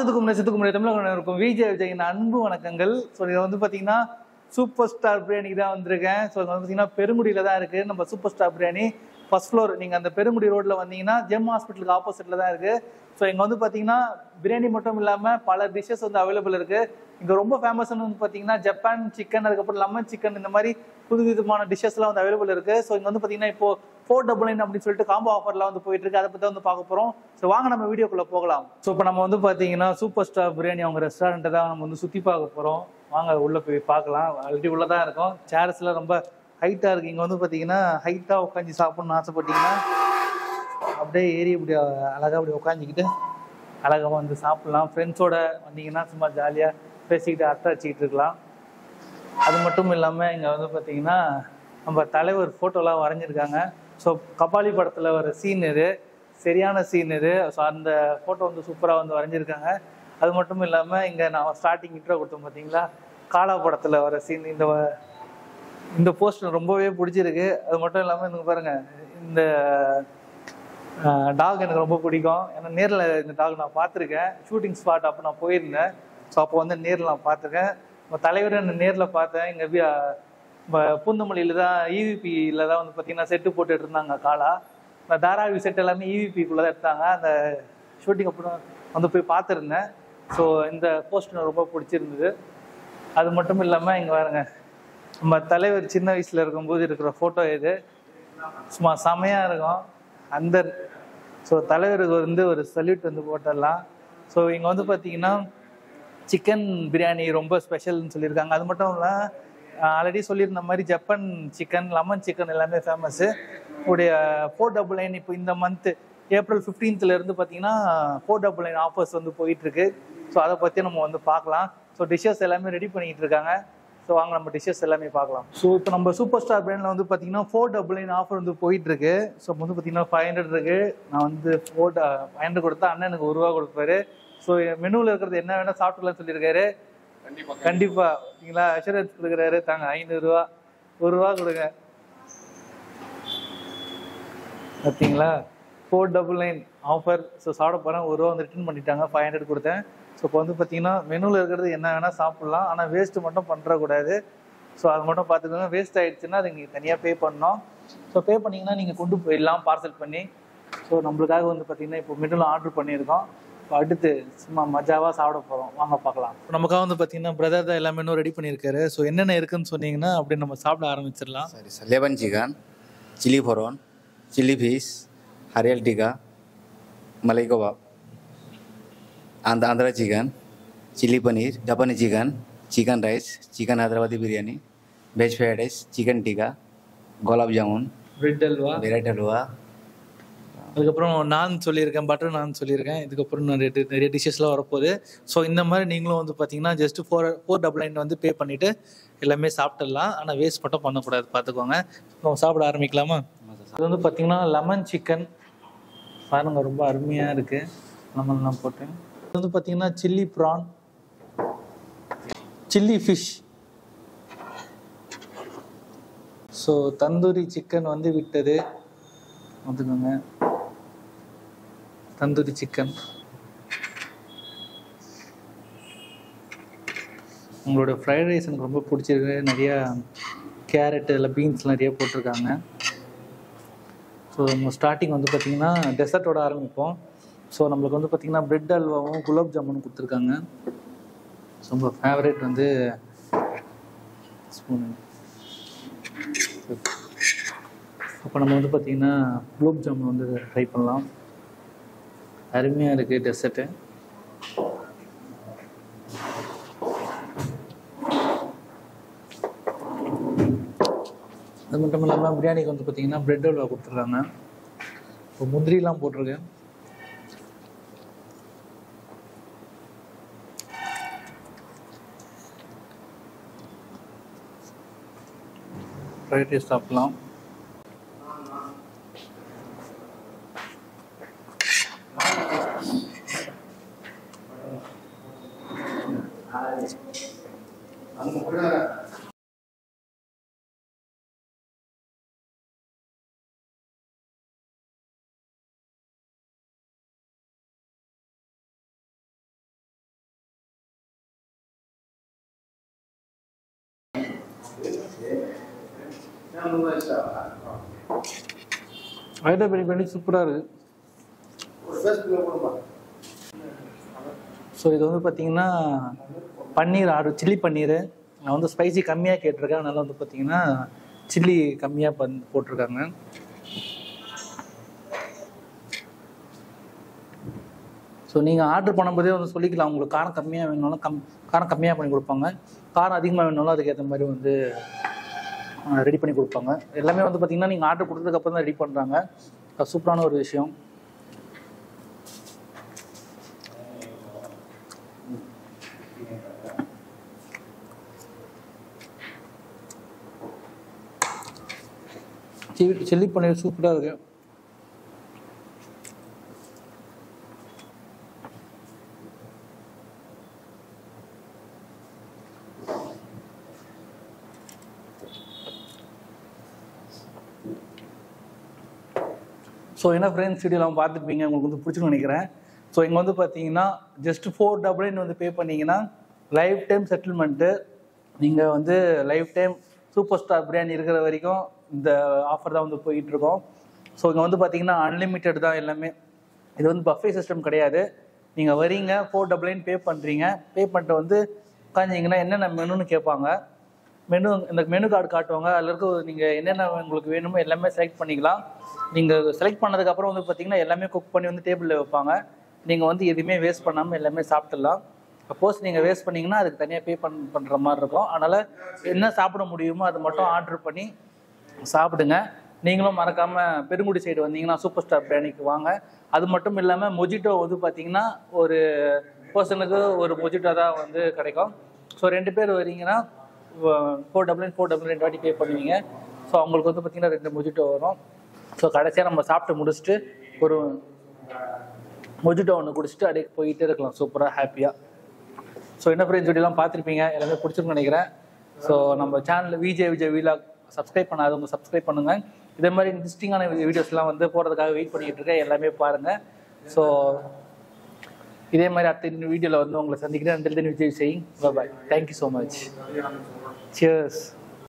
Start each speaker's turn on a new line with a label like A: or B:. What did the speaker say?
A: நேசத்துக்கு முன்னாடி தமிழகம் இருக்கும். விஜய் விஜயின் அன்பு வணக்கங்கள். ஸோ இதை வந்து பார்த்தீங்கன்னா சூப்பர் ஸ்டார் பிரியாணிக்கு தான் வந்திருக்கேன். ஸோ வந்து பார்த்தீங்கன்னா பெருங்குடியில் தான் இருக்குது நம்ம super star biryani. First floor நீங்கள் அந்த பெருங்குடி ரோட்டில் வந்தீங்கன்னா ஜெம் ஹாஸ்பிட்டலுக்கு ஆப்போசிட்டில் தான் இருக்குது ஸோ இங்கே வந்து பார்த்தீங்கன்னா பிரியாணி மட்டும் இல்லாமல் பல டிஷ்ஷஸ் வந்து அவைலபிள் இருக்குது இங்கே ரொம்ப ஃபேமஸ்னு வந்து பார்த்தீங்கன்னா ஜப்பான் சிக்கன் அதுக்கப்புறம் லெமன் சிக்கன் இந்த மாதிரி புது விதமான டிஷ்ஷஸ்லாம் வந்து அவைலபிள் இருக்குது ஸோ இங்கே வந்து பார்த்தீங்கன்னா இப்போ ஃபோர் டபுள் நைன் அப்படின்னு சொல்லிட்டு காம்போ ஆஃபர்லாம் வந்து போயிட்டு இருக்கு. அதை பற்றி வந்து பார்க்க போகிறோம் ஸோ வாங்க நம்ம வீடியோக்குள்ளே போகலாம். ஸோ இப்போ நம்ம வந்து பார்த்தீங்கன்னா சூப்பர் ஸ்டார் பிரியாணி அவங்க ரெஸ்டாரண்ட்டை தான் நம்ம வந்து சுற்றி பார்க்க போகிறோம் வாங்க உள்ளே போய் பார்க்கலாம். ஆல்ரெடி உள்ளே தான் இருக்கும் சேர்ஸ்லாம் ரொம்ப ஹைட்டாக இருக்குது இங்கே வந்து பார்த்தீங்கன்னா ஹைட்டாக உட்காந்து சாப்பிட்ணுன்னு ஆசைப்பட்டீங்கன்னா அப்படியே ஏறி இப்படி அழகாக அப்படி உட்காந்துக்கிட்டு அழகாக வந்து சாப்பிட்லாம். ஃப்ரெண்ட்ஸோட வந்தீங்கன்னா சும்மா ஜாலியாக பேசிக்கிட்டு அட்டை வச்சுக்கிட்டு இருக்கலாம். அது மட்டும் இல்லாமல் இங்கே வந்து பார்த்தீங்கன்னா நம்ம தலைவர் ஃபோட்டோலாம் வரைஞ்சிருக்காங்க. ஸோ கபாலி படத்தில் வர சீன் இது. சரியான சீன் இது. ஸோ அந்த ஃபோட்டோ வந்து சூப்பராக வந்து வரைஞ்சிருக்காங்க. அது மட்டும் இல்லாமல் இங்கே நான் ஸ்டார்டிங் இன்ட்ரோ கொடுத்தோம் பார்த்தீங்களா காலா படத்தில் வர சீன் இந்த இந்த போஸ்ட் ரொம்பவே பிடிச்சிருக்கு. அது மட்டும் இல்லாமல் எனக்கு பாருங்க இந்த டாக் எனக்கு ரொம்ப பிடிக்கும். ஏன்னா நேரில் இந்த டாக் நான் பார்த்துருக்கேன். ஷூட்டிங் ஸ்பாட் அப்போ நான் போயிருந்தேன். ஸோ அப்போ வந்து நேரில் நான் பார்த்துருக்கேன். உங்கள் தலைவரை நான் நேரில் பார்த்தேன். இங்கே பூந்தமல்லியில் தான் ஈவிபியில் தான் வந்து பார்த்தீங்கன்னா செட்டு போட்டுட்டு இருந்தாங்க காலா. இந்த தாராவி செட் எல்லாமே ஈவிபிக்குள்ளே தான் எடுத்தாங்க. அந்த ஷூட்டிங் அப்புறம் வந்து போய் பார்த்துருந்தேன். ஸோ இந்த போஸ்ட் எனக்கு ரொம்ப பிடிச்சிருந்தது. அது மட்டும் இல்லாமல் இங்கே பாருங்க. நம்ம தலைவர் சின்ன வயசுல இருக்கும்போது இருக்கிற ஃபோட்டோ இது. சும்மா செமையாக இருக்கும். அந்த ஸோ தலைவருக்கு வந்து ஒரு சல்யூட் வந்து போட்டுடலாம். ஸோ இங்கே வந்து பார்த்தீங்கன்னா சிக்கன் பிரியாணி ரொம்ப ஸ்பெஷல்னு சொல்லியிருக்காங்க. அது மட்டும் இல்லை ஆல்ரெடி சொல்லியிருந்த மாதிரி ஜப்பான் சிக்கன் லெமன் சிக்கன் எல்லாமே ஃபேமஸ்ஸு உடைய ஃபோர் டபுள் நைன் இப்போ இந்த மந்த்து ஏப்ரல் 15th இருந்து பார்த்தீங்கன்னா ஃபோர் டபுள் நைன் ஆஃபர்ஸ் வந்து போயிட்டு இருக்கு. ஸோ அதை பற்றி நம்ம வந்து பார்க்கலாம். ஸோ டிஷ்ஷஸ் எல்லாமே ரெடி பண்ணிக்கிட்டு இருக்காங்க. ஸோ வாங்க நம்ம டிஷ்ஷஸ் எல்லாமே பார்க்கலாம். ஸோ இப்போ நம்ம சூப்பர் ஸ்டார் பிராண்டில் வந்து பார்த்தீங்கன்னா ஃபோர் டபுள் நைன் ஆஃபர் வந்து போயிட்டு இருக்கு ஸோ வந்து பார்த்தீங்கன்னா ஃபைவ் ஹண்ட்ரட் இருக்கு. நான் வந்து ஃபோர் ஃபைவ் ஹண்ட்ரட் கொடுத்தா அண்ணன் எனக்கு ஒரு ரூபா கொடுப்பாரு. ஸோ மெனுவில் இருக்கிறது என்ன வேணா சாப்பிட்டுலாம் சொல்லியிருக்காரு. கண்டிப்பா நீங்களா அஷூரன்ஸ் கொடுக்குறாரு. தாங்க ஐநூறுரூவா ஒரு ரூபா கொடுங்க. பார்த்தீங்களா four double nine offer so சாப்பிட போகிறேன் ஒரு ரூபா வந்து ரிட்டர்ன் பண்ணிட்டாங்க. ஃபைவ் ஹண்ட்ரட் கொடுத்தேன். ஸோ இப்போ வந்து பார்த்தீங்கன்னா மெனுவில் இருக்கிறது என்ன வேணால் சாப்பிட்லாம். ஆனால் வேஸ்ட்டு மட்டும் பண்ணுறக்கூடாது ஸோ அது மட்டும் பார்த்துக்கோங்க வேஸ்ட் ஆகிடுச்சுன்னா அது நீங்கள் தனியாக பே பண்ணோம் ஸோ பே பண்ணிங்கன்னா நீங்கள் கொண்டு போயிடலாம் பார்சல் பண்ணி. ஸோ நம்மளுக்காக வந்து பார்த்தீங்கன்னா இப்போ மெனுவில் ஆர்டர் பண்ணியிருக்கோம். இப்போ அடுத்து சும்மா மஜாவாக சாப்பிட போகிறோம் வாங்க பார்க்கலாம். நமக்காக வந்து பார்த்தீங்கன்னா பிரதர் தான் எல்லா மெனுவும் ரெடி பண்ணியிருக்காரு. ஸோ என்னென்ன இருக்குன்னு சொன்னீங்கன்னா அப்படி நம்ம சாப்பிட ஆரம்பிச்சிடலாம்.
B: சரி sir lemon chicken chilli prawn chilli piece hariyali tikka malai and andhra chicken chili paneer japanese chicken chicken rice chicken hyderabadi biryani veg fried rice chicken tikka gulab jamun
A: bread halwa
B: variety halwa.
A: அதுக்கப்புறம் நான் சொல்லியிருக்கேன் butter நான் சொல்லியிருக்கேன். இதுக்கப்புறம் நிறைய நிறைய டிஷ்ஷஸ்லாம் வரப்போகுது. So இந்த மாதிரி நீங்களும் வந்து பார்த்தீங்கன்னா just four four double nine வந்து பே பண்ணிவிட்டு எல்லாமே சாப்பிட்டுடலாம். ஆனால் வேஸ்ட் மட்டும் பண்ணக்கூடாது பார்த்துக்கோங்க நம்ம சாப்பிட ஆரம்பிக்கலாமா? இது வந்து பார்த்தீங்கன்னா லெமன் சிக்கன் பாருங்க ரொம்ப அருமையாக இருக்குது லெமன்லாம் போட்டு. வந்து பார்த்தீங்கன்னா chilli prawn chilli fish so tandoori chicken வந்து விட்டது. வந்துக்கோங்க. தந்தூரி சிக்கன் உங்களோட ஃப்ரைட் ரைஸ் எனக்கு ரொம்ப பிடிச்சிருக்கு. நிறையா கேரட் இல்லை பீன்ஸ் நிறைய போட்டிருக்காங்க. ஸோ நம்ம ஸ்டார்டிங் வந்து பார்த்திங்கன்னா டெசர்ட்டோட ஆரம்பிப்போம். ஸோ நம்மளுக்கு வந்து பார்த்திங்கன்னா பிரெட் அல்வாவும் குலாப் ஜாமுனும் கொடுத்துருக்காங்க. ரொம்ப ஃபேவரேட் வந்து ஸ்பூன் அப்போ நம்ம வந்து பார்த்திங்கன்னா குலோப் ஜாமுன் வந்து ட்ரை பண்ணலாம். அருமையாக இருக்குது டெசர்ட்டு அது மட்டும் இல்லாமல் பிரியாணிக்கு வந்து பார்த்தீங்கன்னா பிரெட் அல்வா கொடுத்துருக்காங்க. இப்போ முந்திரிலாம் போட்டிருக்கேன். ஃப்ரைட் ரைஸ் சாப்பிட்லாம். ஹைட்ரா பிரியாணி சூப்பராக இருக்குது ஸோ இது வந்து பார்த்தீங்கன்னா பன்னீர் ஆர்டர் சில்லி பன்னீர். நான் வந்து ஸ்பைசி கம்மியாக கேட்டிருக்கேன். அதனால் வந்து பார்த்தீங்கன்னா சில்லி கம்மியாக பண் போட்டிருக்காங்க. ஸோ நீங்கள் ஆர்டர் பண்ணும்போதே வந்து சொல்லிக்கலாம். உங்களுக்கு காரம் கம்மியாக வேணும்னாலும் கம் காரம் கம்மியாக பண்ணி கொடுப்பாங்க. காரம் அதிகமாக வேணும்னாலும் அதுக்கேற்ற மாதிரி வந்து ரெடி பண்ணி கொடுப்பாங்க. எல்லாமே வந்து பார்த்தீங்கன்னா நீங்கள் ஆர்டர் கொடுத்ததுக்கப்புறம் தான் ரெடி பண்ணுறாங்க சூப்பரான ஒரு விஷயம். சில்லி பன்னீர் சூப்பராக இருக்குது ஸோ என்ன ஃப்ரெண்ட்ஸ் வீடியோலாம் பார்த்துருப்பீங்க உங்களுக்கு வந்து பிடிச்சிருன்னு நினைக்கிறேன். ஸோ இங்கே வந்து பார்த்தீங்கன்னா ஜஸ்ட் ஃபோர் டபுள்னு வந்து பே பண்ணிங்கன்னா லைஃப் டைம் செட்டில்மெண்ட்டு நீங்கள் வந்து life time super star biryani இருக்கிற வரைக்கும் இந்த ஆஃபர் தான் வந்து போயிட்டுருக்கோம். ஸோ இங்கே வந்து பார்த்தீங்கன்னா அன்லிமிட்டெட் தான் எல்லாமே. இது வந்து பஃபே சிஸ்டம் கிடையாது. நீங்கள் வரீங்க ஃபோர் டபுள் பே பண்ணுறீங்க பே பண்ணிட்டு வந்து உட்காந்திங்கன்னா என்னென்ன மெனுன்னு கேட்பாங்க. மெனு இந்த மெனு கார்டு காட்டுவாங்க. அதில் இருக்க நீங்கள் என்னென்ன உங்களுக்கு வேணுமோ எல்லாமே செலக்ட் பண்ணிக்கலாம். நீங்கள் செலக்ட் பண்ணதுக்கப்புறம் வந்து பார்த்தீங்கன்னா எல்லாமே குக் பண்ணி வந்து டேபிளில் வைப்பாங்க. நீங்கள் வந்து எதுவுமே வேஸ்ட் பண்ணாமல் எல்லாமே சாப்பிட்டுடலாம். சப்போஸ் நீங்கள் வேஸ்ட் பண்ணிங்கன்னா அதுக்கு தனியாக பே பண் பண்ணுற மாதிரி இருக்கும். அதனால் என்ன சாப்பிட முடியுமோ அது மட்டும் ஆர்டர் பண்ணி சாப்பிடுங்க. நீங்களும் மறக்காமல் பெருங்குடி சைடு வந்தீங்கன்னா சூப்பர் ஸ்டார் பிரியாணிக்கு வாங்க. அது மட்டும் இல்லாமல் மொஜிட்டோ வந்து பார்த்தீங்கன்னா ஒரு பர்சனுக்கு ஒரு மொஜிட்டோ தான் வந்து கிடைக்கும். ஸோ ரெண்டு பேர் வரீங்கன்னா ஃபோர் டபுள் ஃபோர் டபுள் ரெண்டு வாட்டி பே பண்ணுவீங்க. ஸோ அவங்களுக்கு வந்து பார்த்தீங்கன்னா ரெண்டு மொஜிட்டோ வரும். ஸோ கடைசியாக நம்ம சாப்பிட்டு முடிச்சுட்டு ஒரு மொஜிட்டோ ஒன்று குடிச்சிட்டு அப்படியே போயிட்டே இருக்கலாம். சூப்பராக ஹாப்பியாக ஸோ என்ன ஃப்ரெண்ட்ஸ் வீடியோலாம் பார்த்துருப்பீங்க? எல்லாமே பிடிச்சிருக்குன்னு நினைக்கிறேன். ஸோ நம்ம channel Vijay Vijay vlog subscribe பண்ணாதவங்க சப்ஸ்கிரைப் பண்ணுங்க. இதே மாதிரி இன்ட்ரெஸ்டிங்கான வீடியோஸ்லாம் வந்து போகிறதுக்காக வெயிட் பண்ணிட்டு இருக்கேன். எல்லாமே பாருங்கள் ஸோ இதே மாதிரி அடுத்த வீடியோவில் வந்து உங்களை சந்திக்கிறேன். Vijay Singh bye thank you so much Cheers.